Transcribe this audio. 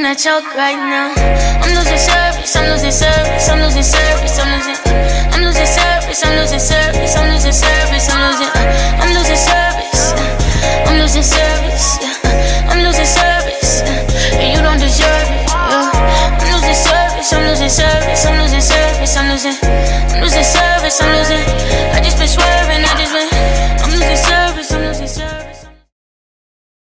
in a choke right now. I'm losing service, I'm losing service, I'm losing service, I'm losing. I'm losing service, I'm losing service, I'm losing service, I'm losing. I'm losing service, I'm losing service, I'm losing service, and you don't deserve it. I'm losing service, I'm losing service, I'm losing service, I'm losing. I'm losing service, I'm losing.